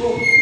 고!